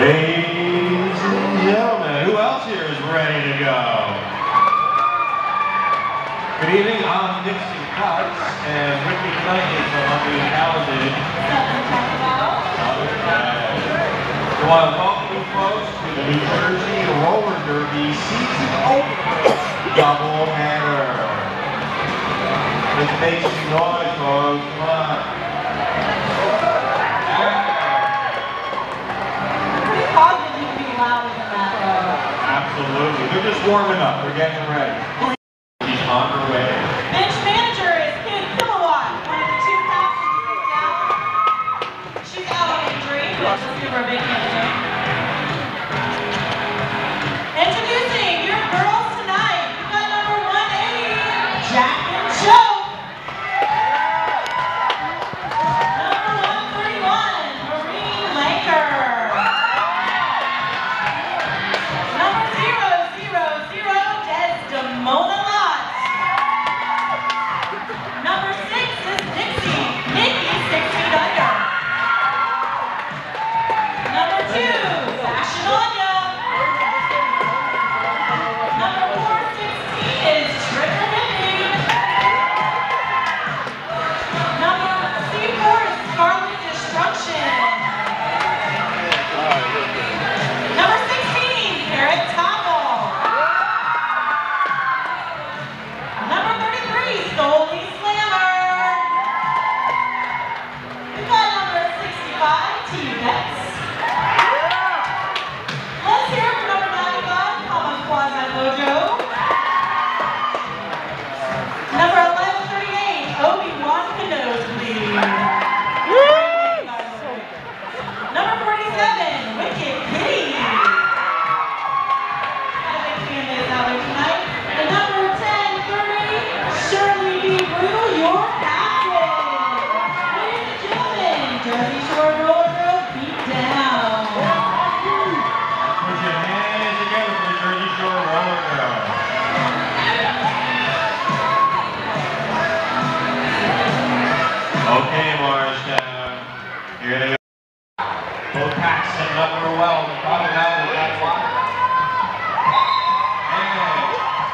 Ladies and gentlemen, who else here is ready to go? Good evening, I'm Dixie Cox, and with me from is the talented We want to welcome you folks to the New Jersey Roller Derby season opener doubleheader. Just make some noise, folks. Come on. Absolutely. They're just warming up. They're getting ready. seven. Wicked.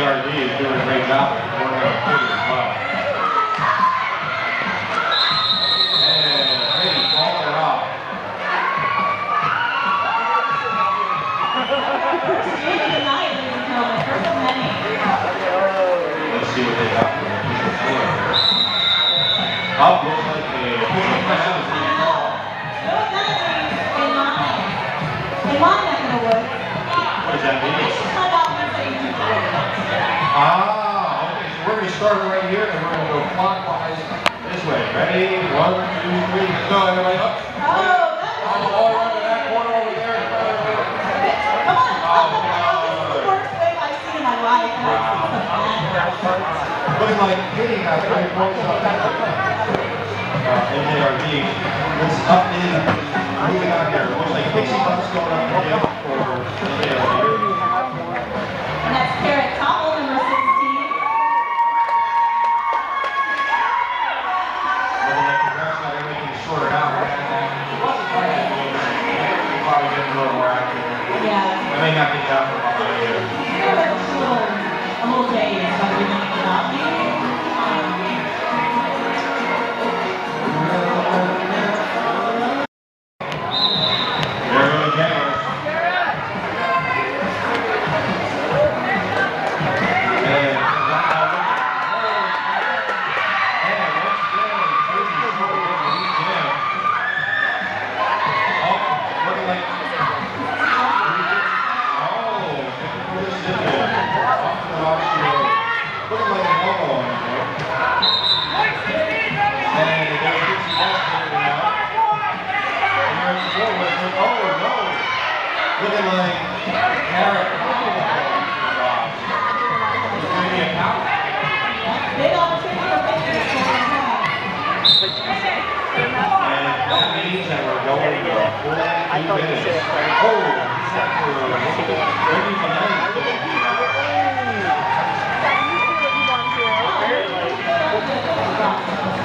KRD is doing a great job. starter right here, and we're going to go clockwise this way. Ready? One, two, three. Go, everybody. Up. Oh, All the way around that corner over there. Come on. Oh, no. Worst wave I've seen in my life. Wow. Looking like Kitty has three points This up is moving out here. Looks like Pixie Bucks going up for NJRD.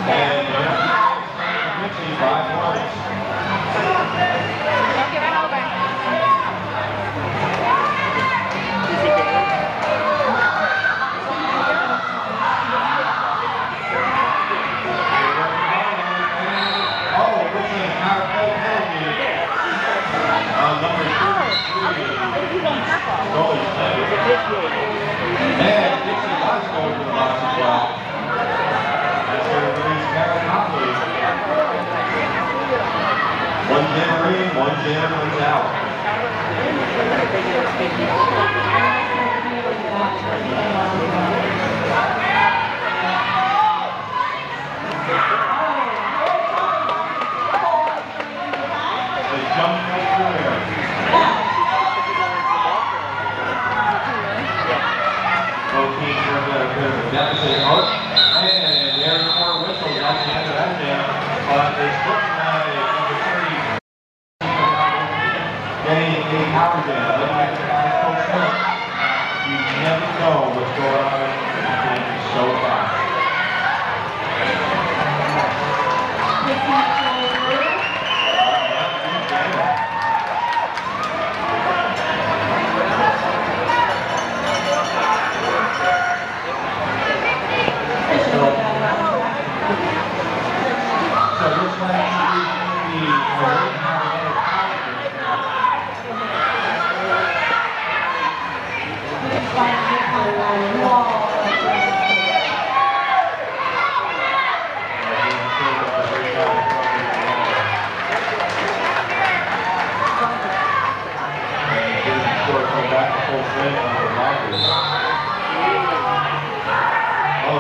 And thought you play. And Dixie does go to the box as well. That's going to release Karen Conley. One jammer in, one jammer one's out. The jump cut through there. Both teams are at a bit of a deficit. Oh, and there's more whistles at the end of that game. But it's looking like number thirty. Getting a power jam. Looking at the guys, Coach Miller. You never know what's going on in the game so fast. So this might be the Marine Oh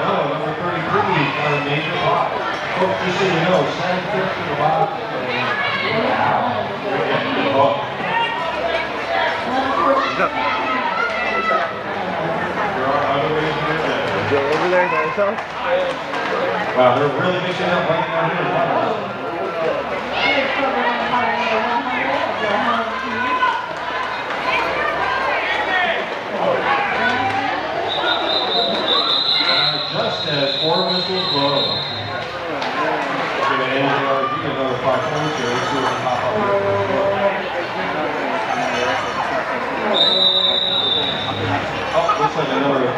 no, number thirty-three got a major block. Folks, just so you know, seven fifths to the bottom. Wow. They're really mixing up right down here. Wow. Uh, Just Give it NJRD another five points. Let's see what up here.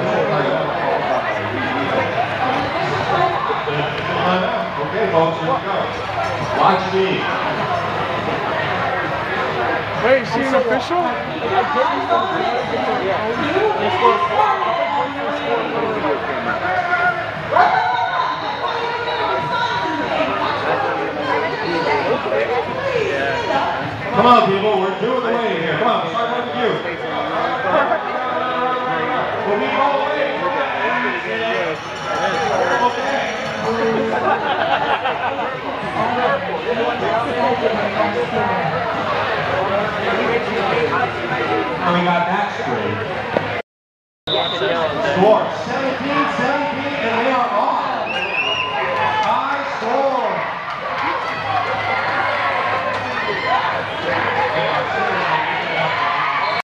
Okay, folks, here we go. Watch me. Wait, is she an official? Come on, people, we're doing the wave here. Come on, start with you. We'll be all the way. We got that straight. Score